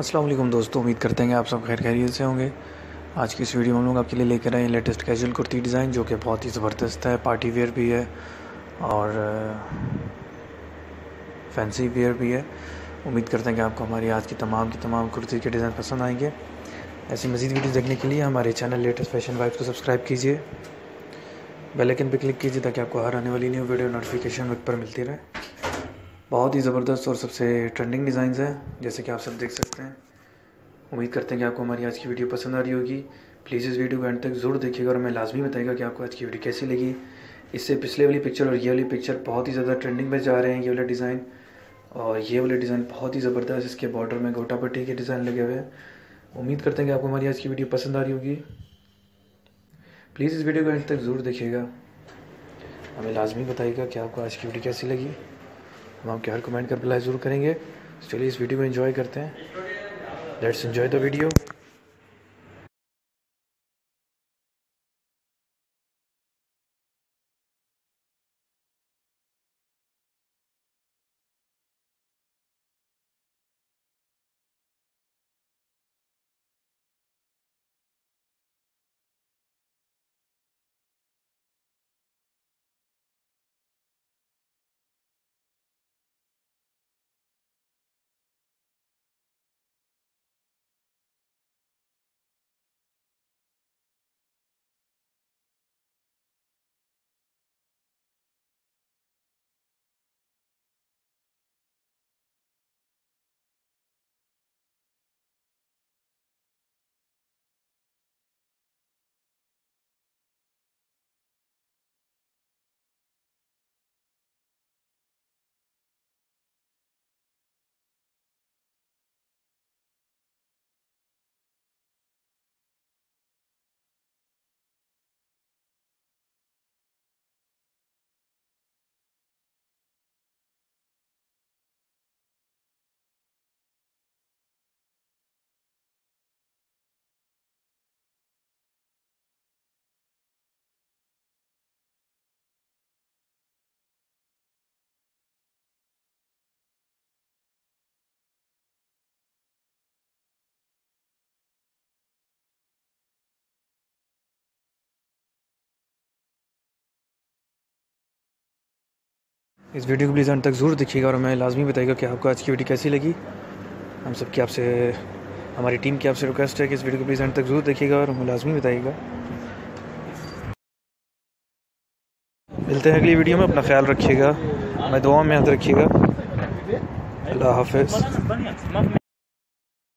वालेकुम दोस्तों, उम्मीद करते हैं आप सब खैर खैरियत से होंगे। आज की इस वीडियो में हम लोग आपके लिए लेकर आए हैं लेटेस्ट कैजुअल कुर्ती डिज़ाइन, जो कि बहुत ही ज़बरदस्त है। पार्टी वेयर भी है और फैंसी वेयर भी है। उम्मीद करते हैं कि आपको हमारी आज की तमाम की तमाम कुर्ती के डिज़ाइन पसंद आएँगे। ऐसी मज़ीद वीडियो देखने के लिए हमारे चैनल लेटेस्ट फ़ैशन वाइफ को सब्सक्राइब कीजिए। बेलाइकन पर क्लिक कीजिए ताकि आपको हर आने वाली न्यू वीडियो नोटिफिकेशन वक्त पर मिलती रहे। बहुत ही ज़बरदस्त और सबसे ट्रेंडिंग डिज़ाइंस हैं, जैसे कि आप सब देख सकते हैं। उम्मीद करते हैं कि आपको हमारी आज की वीडियो पसंद आ रही होगी। प्लीज़ इस वीडियो को एंड तक ज़रूर देखिएगा और मैं लाजमी बताएगा कि आपको आज की वीडियो कैसी लगी। इससे पिछले वाली पिक्चर और ये वाली पिक्चर बहुत ही ज़्यादा ट्रेंडिंग में जा रहे हैं, ये वाला डिज़ाइन और ये वाले डिज़ाइन बहुत ही ज़बरदस्त, इसके बॉर्डर में गोटा पट्टी के डिज़ाइन लगे हुए हैं। उम्मीद करते हैं कि आपको हमारी आज की वीडियो पसंद आ रही होगी। प्लीज़ इस वीडियो को एंड तक ज़रूर देखिएगा। हमें लाजमी बताइएगा कि आपको आज की वीडियो कैसी लगी। हम आपके हर कमेंट का रिप्लाई ज़रूर करेंगे। चलिए इस वीडियो में एंजॉय करते हैं। लेट्स एंजॉय द वीडियो इस वीडियो को प्लीज़ अंत तक ज़रूर देखिएगा और हमें लाजमी बताएगा कि आपको आज की वीडियो कैसी लगी। हम सब की आपसे, हमारी टीम की आपसे रिक्वेस्ट है कि इस वीडियो को प्लीज़ अंत तक ज़रूर देखिएगा और हमें लाजमी बताइएगा। मिलते हैं अगली वीडियो में, अपना ख्याल रखिएगा, मैं दुआ में याद रखिएगा। अल्लाह हाफ़